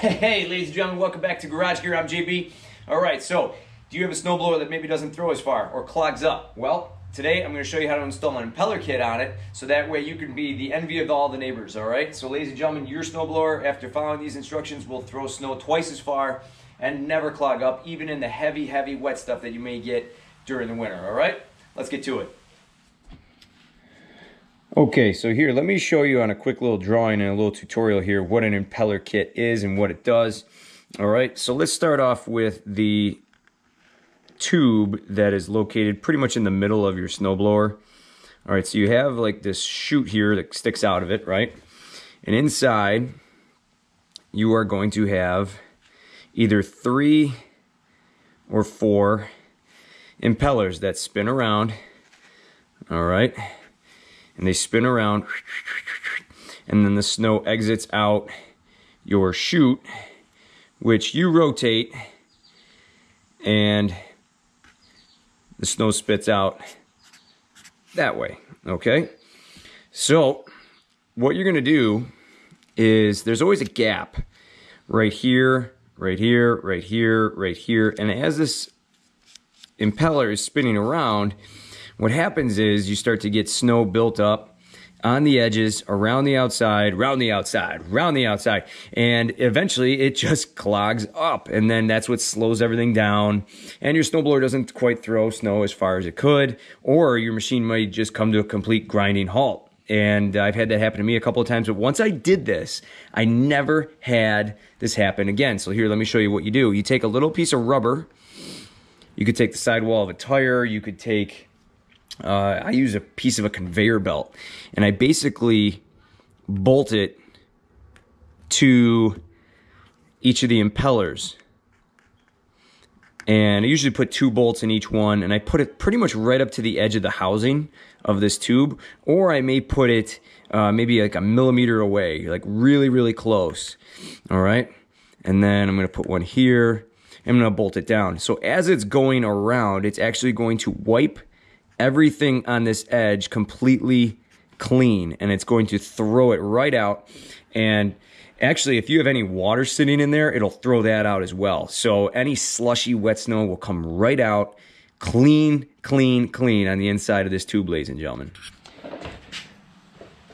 Hey, ladies and gentlemen, welcome back to Garage Gear. I'm JB. All right, so do you have a snowblower that maybe doesn't throw as far or clogs up? Well, today I'm going to show you how to install an impeller kit on it so that way you can be the envy of all the neighbors, all right? So, ladies and gentlemen, your snowblower, after following these instructions, will throw snow twice as far and never clog up, even in the heavy, heavy wet stuff that you may get during the winter, all right? Let's get to it. Okay, so here, let me show you on a quick little drawing and a little tutorial here what an impeller kit is and what it does. All right, so let's start off with the tube that is located pretty much in the middle of your snowblower. All right, so you have like this chute here that sticks out of it, right? And inside, you are going to have either three or four impellers that spin around, all right? And they spin around and then the snow exits out your chute which you rotate and the snow spits out that way okay? So what you're gonna do is there's always a gap right here right here right here right here and as this impeller is spinning around what happens is you start to get snow built up on the edges, around the outside, round the outside, round the outside, and eventually it just clogs up, and then that's what slows everything down, and your snowblower doesn't quite throw snow as far as it could, or your machine might just come to a complete grinding halt. And I've had that happen to me a couple of times, but once I did this, I never had this happen again. So here, let me show you what you do. You take a little piece of rubber, you could take the sidewall of a tire, you could take uh, I use a piece of a conveyor belt and I basically bolt it to each of the impellers. And I usually put two bolts in each one and I put it pretty much right up to the edge of the housing of this tube or I may put it uh, maybe like a millimeter away, like really, really close. All right. And then I'm going to put one here. I'm going to bolt it down. So as it's going around, it's actually going to wipe everything on this edge completely clean and it's going to throw it right out. And actually if you have any water sitting in there it'll throw that out as well. So any slushy wet snow will come right out clean clean clean on the inside of this tube ladies and gentlemen.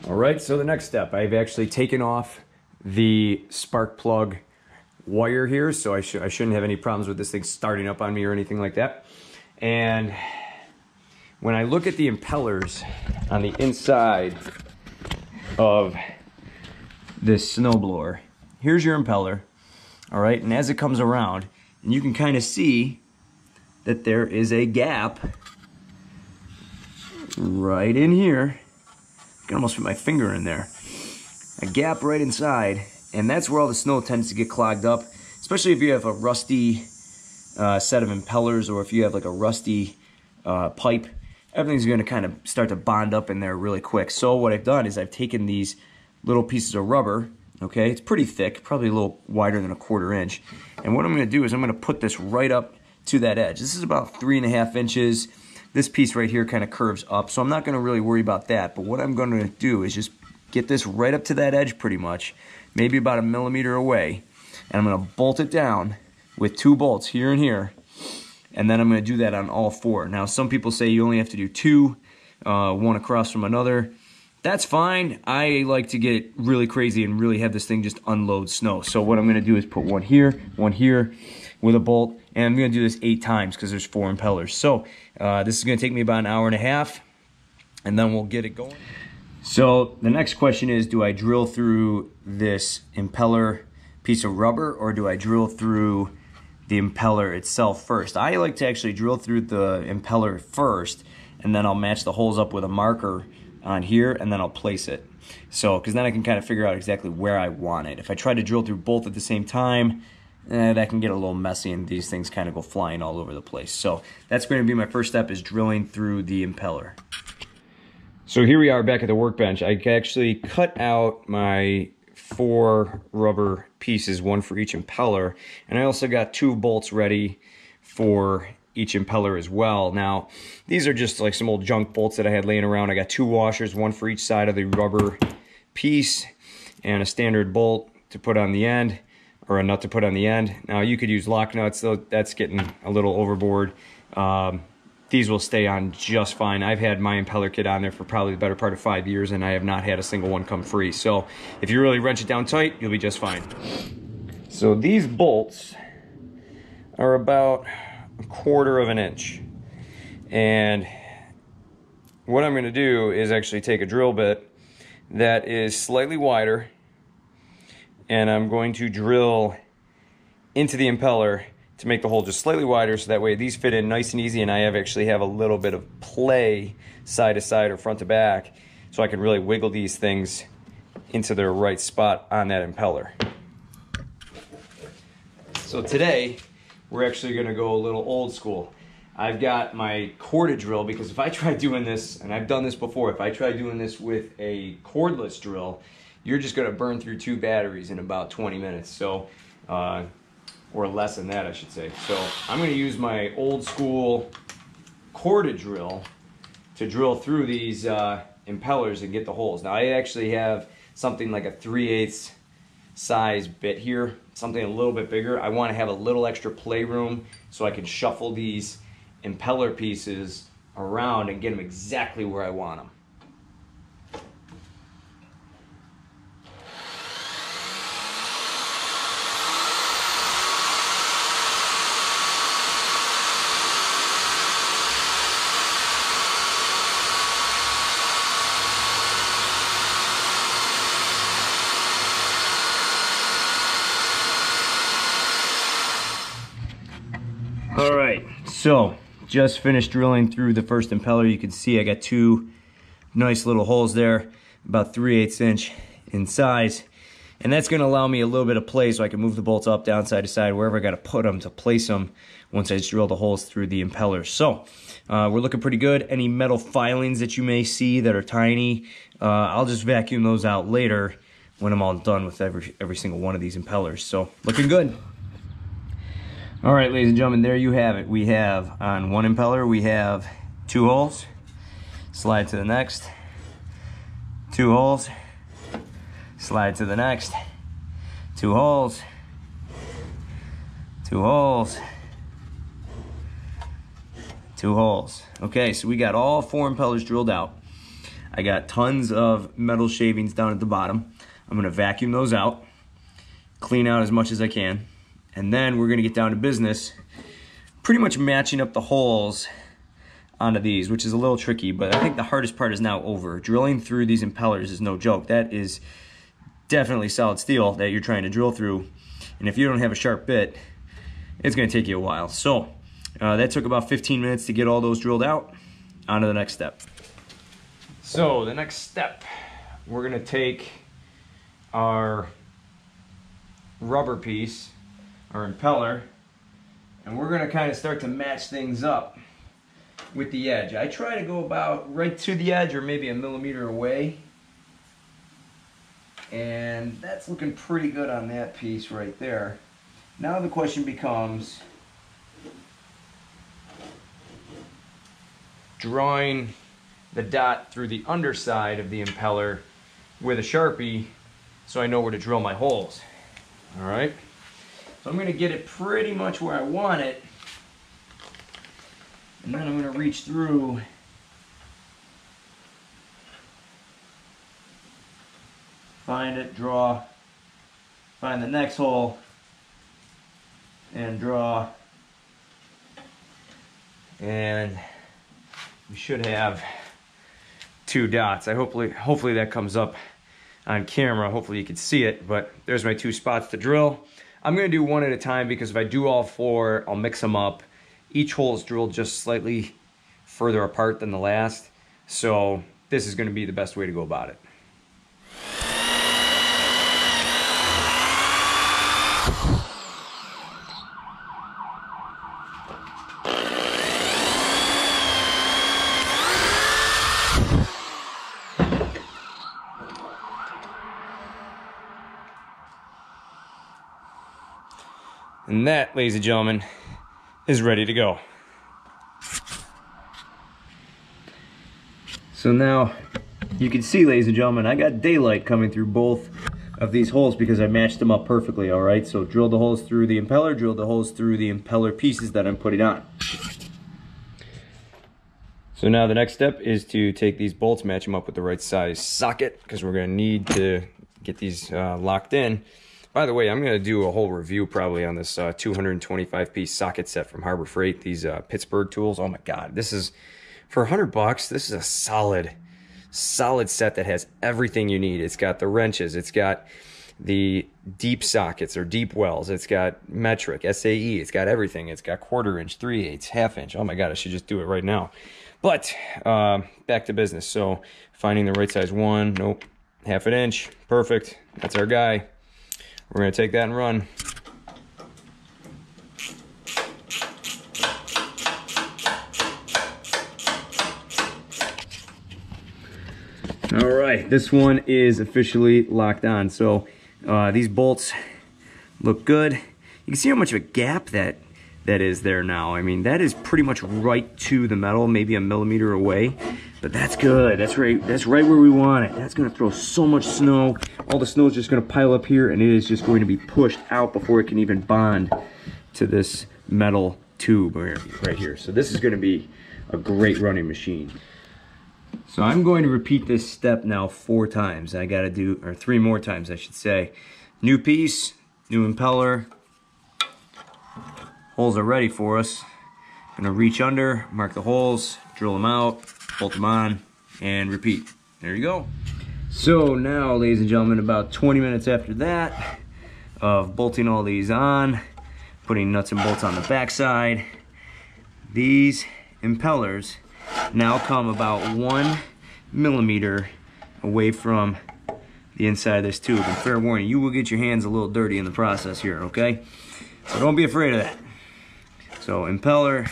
All right so the next step. I've actually taken off the spark plug wire here so I, sh I shouldn't have any problems with this thing starting up on me or anything like that. And when I look at the impellers on the inside of this snowblower, here's your impeller, all right? And as it comes around, and you can kind of see that there is a gap right in here. I can almost put my finger in there. A gap right inside, and that's where all the snow tends to get clogged up, especially if you have a rusty uh, set of impellers or if you have like a rusty uh, pipe everything's going to kind of start to bond up in there really quick. So what I've done is I've taken these little pieces of rubber, okay, it's pretty thick, probably a little wider than a quarter inch, and what I'm going to do is I'm going to put this right up to that edge. This is about three and a half inches. This piece right here kind of curves up, so I'm not going to really worry about that, but what I'm going to do is just get this right up to that edge pretty much, maybe about a millimeter away, and I'm going to bolt it down with two bolts here and here, and then I'm going to do that on all four. Now, some people say you only have to do two, uh, one across from another. That's fine. I like to get really crazy and really have this thing just unload snow. So what I'm going to do is put one here, one here with a bolt, and I'm going to do this eight times because there's four impellers. So uh, this is going to take me about an hour and a half, and then we'll get it going. So the next question is, do I drill through this impeller piece of rubber or do I drill through the impeller itself first. I like to actually drill through the impeller first and then I'll match the holes up with a marker on here and then I'll place it. So, because then I can kind of figure out exactly where I want it. If I try to drill through both at the same time, eh, that can get a little messy and these things kind of go flying all over the place. So that's going to be my first step is drilling through the impeller. So here we are back at the workbench. I actually cut out my four rubber pieces, one for each impeller. And I also got two bolts ready for each impeller as well. Now, these are just like some old junk bolts that I had laying around. I got two washers, one for each side of the rubber piece, and a standard bolt to put on the end. or a nut to put on the end. Now you could use lock nuts, though that's getting a little overboard. Um, these will stay on just fine. I've had my impeller kit on there for probably the better part of five years and I have not had a single one come free. So if you really wrench it down tight, you'll be just fine. So these bolts are about a quarter of an inch. And what I'm gonna do is actually take a drill bit that is slightly wider and I'm going to drill into the impeller to make the hole just slightly wider so that way these fit in nice and easy and I have actually have a little bit of play side to side or front to back so I can really wiggle these things into their right spot on that impeller. So today we're actually going to go a little old school. I've got my corded drill because if I try doing this, and I've done this before, if I try doing this with a cordless drill, you're just going to burn through two batteries in about 20 minutes. So uh, or less than that, I should say. So I'm going to use my old school corded drill to drill through these uh, impellers and get the holes. Now I actually have something like a 3 8 size bit here, something a little bit bigger. I want to have a little extra playroom so I can shuffle these impeller pieces around and get them exactly where I want them. All right, so just finished drilling through the first impeller. You can see I got two nice little holes there, about 3 8 inch in size. And that's gonna allow me a little bit of play so I can move the bolts up, down, side to side, wherever I gotta put them to place them once I drill the holes through the impellers. So uh, we're looking pretty good. Any metal filings that you may see that are tiny, uh, I'll just vacuum those out later when I'm all done with every, every single one of these impellers. So looking good. All right, ladies and gentlemen, there you have it. We have on one impeller, we have two holes. Slide to the next. Two holes. Slide to the next. Two holes. Two holes. Two holes. Okay, so we got all four impellers drilled out. I got tons of metal shavings down at the bottom. I'm gonna vacuum those out, clean out as much as I can. And then we're gonna get down to business, pretty much matching up the holes onto these, which is a little tricky, but I think the hardest part is now over. Drilling through these impellers is no joke. That is definitely solid steel that you're trying to drill through. And if you don't have a sharp bit, it's gonna take you a while. So uh, that took about 15 minutes to get all those drilled out. On to the next step. So the next step, we're gonna take our rubber piece our impeller and we're gonna kind of start to match things up with the edge. I try to go about right to the edge or maybe a millimeter away and that's looking pretty good on that piece right there. Now the question becomes drawing the dot through the underside of the impeller with a Sharpie so I know where to drill my holes. All right. So I'm going to get it pretty much where I want it. And then I'm going to reach through find it, draw, find the next hole, and draw. And we should have two dots. I hopefully hopefully that comes up on camera. Hopefully you can see it, but there's my two spots to drill. I'm gonna do one at a time because if I do all four, I'll mix them up. Each hole is drilled just slightly further apart than the last. So this is gonna be the best way to go about it. And that, ladies and gentlemen, is ready to go. So now you can see, ladies and gentlemen, I got daylight coming through both of these holes because I matched them up perfectly, all right? So drill the holes through the impeller, drill the holes through the impeller pieces that I'm putting on. So now the next step is to take these bolts, match them up with the right size socket because we're gonna need to get these uh, locked in. By the way, I'm gonna do a whole review probably on this uh, 225 piece socket set from Harbor Freight, these uh, Pittsburgh tools. Oh my God, this is, for 100 bucks, this is a solid, solid set that has everything you need. It's got the wrenches, it's got the deep sockets or deep wells, it's got metric, SAE, it's got everything. It's got quarter inch, three eighths, half inch. Oh my God, I should just do it right now. But uh, back to business. So finding the right size one, nope, half an inch, perfect. That's our guy. We're gonna take that and run. All right, this one is officially locked on. So uh, these bolts look good. You can see how much of a gap that that is there now. I mean, that is pretty much right to the metal, maybe a millimeter away, but that's good. That's right, that's right where we want it. That's gonna throw so much snow. All the snow is just gonna pile up here and it is just going to be pushed out before it can even bond to this metal tube right here. So this is gonna be a great running machine. So I'm going to repeat this step now four times. I gotta do, or three more times I should say. New piece, new impeller, Holes are ready for us. Gonna reach under, mark the holes, drill them out, bolt them on, and repeat. There you go. So now, ladies and gentlemen, about 20 minutes after that of bolting all these on, putting nuts and bolts on the backside, these impellers now come about one millimeter away from the inside of this tube. And fair warning, you will get your hands a little dirty in the process here, okay? So don't be afraid of that. So impeller,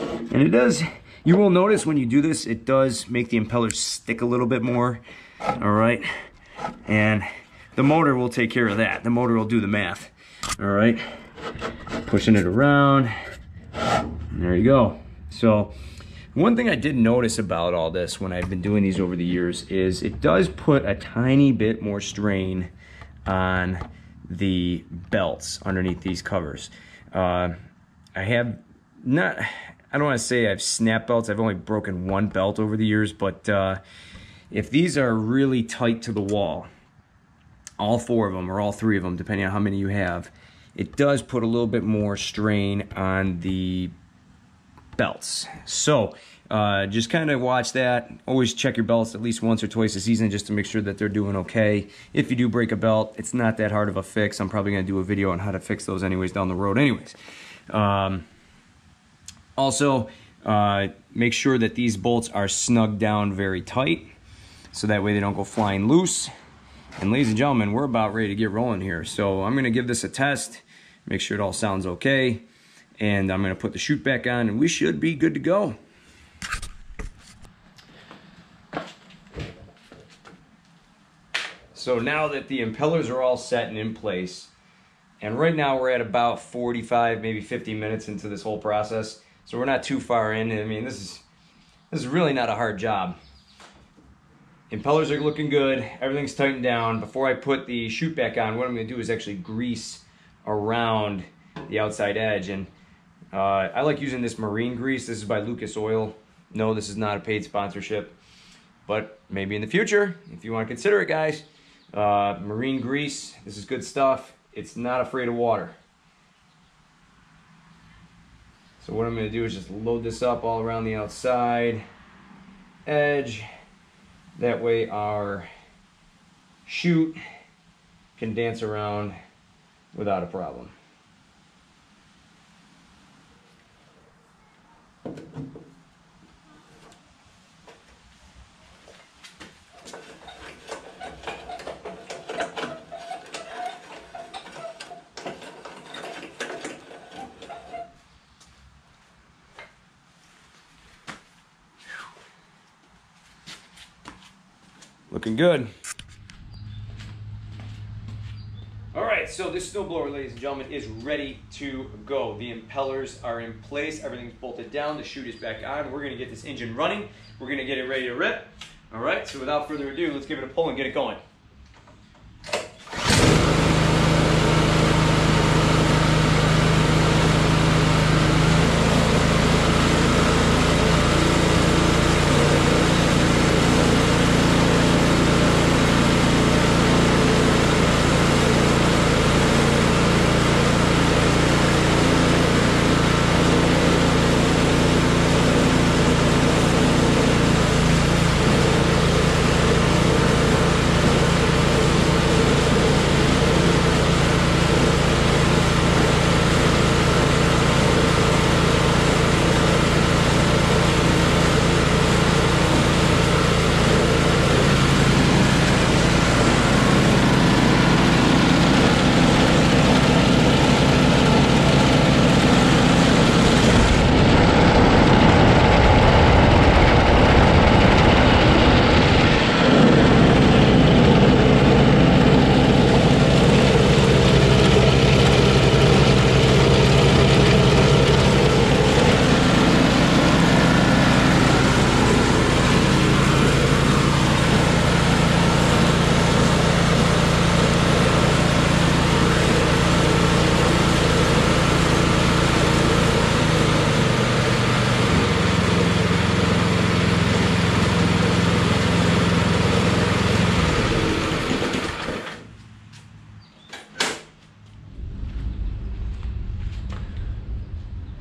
and it does, you will notice when you do this, it does make the impeller stick a little bit more, all right? And the motor will take care of that. The motor will do the math, all right? Pushing it around, there you go. So one thing I did notice about all this when I've been doing these over the years is it does put a tiny bit more strain on the belts underneath these covers. Uh, I have not, I don't want to say I've snap belts. I've only broken one belt over the years, but uh, if these are really tight to the wall, all four of them or all three of them, depending on how many you have, it does put a little bit more strain on the belts. So uh, just kind of watch that. Always check your belts at least once or twice a season just to make sure that they're doing okay. If you do break a belt, it's not that hard of a fix. I'm probably going to do a video on how to fix those anyways down the road anyways. Um, also, uh, make sure that these bolts are snugged down very tight so that way they don't go flying loose. And ladies and gentlemen, we're about ready to get rolling here. So I'm gonna give this a test, make sure it all sounds okay. And I'm gonna put the chute back on and we should be good to go. So now that the impellers are all set and in place, and right now we're at about 45, maybe 50 minutes into this whole process. So we're not too far in. I mean, this is this is really not a hard job. Impellers are looking good. Everything's tightened down. Before I put the chute back on, what I'm going to do is actually grease around the outside edge. And uh, I like using this marine grease. This is by Lucas Oil. No, this is not a paid sponsorship. But maybe in the future, if you want to consider it, guys, uh, marine grease, this is good stuff it's not afraid of water. So what I'm going to do is just load this up all around the outside edge. That way our chute can dance around without a problem. Looking good. All right, so this snowblower, ladies and gentlemen, is ready to go. The impellers are in place, everything's bolted down, the chute is back on. We're gonna get this engine running. We're gonna get it ready to rip. All right, so without further ado, let's give it a pull and get it going.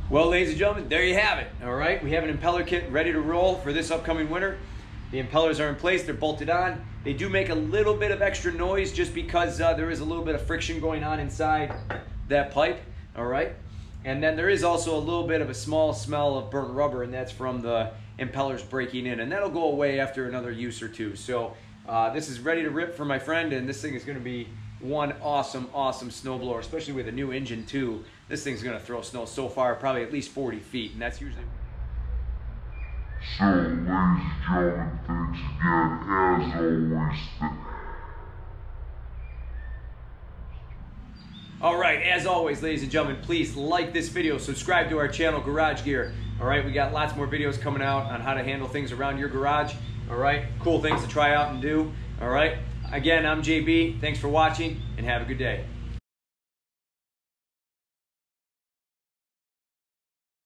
Well, ladies and gentlemen, there you have it. All right, we have an impeller kit ready to roll for this upcoming winter. The impellers are in place, they're bolted on. They do make a little bit of extra noise just because uh, there is a little bit of friction going on inside that pipe. All right, and then there is also a little bit of a small smell of burnt rubber, and that's from the impellers breaking in, and that'll go away after another use or two. So uh, this is ready to rip for my friend, and this thing is going to be one awesome, awesome snowblower, especially with a new engine too. This thing's going to throw snow so far, probably at least 40 feet, and that's usually. So, ladies and gentlemen, thanks again, as always. All right, as always, ladies and gentlemen, please like this video, subscribe to our channel, Garage Gear. All right, we got lots more videos coming out on how to handle things around your garage. All right, cool things to try out and do. All right, again, I'm JB. Thanks for watching and have a good day.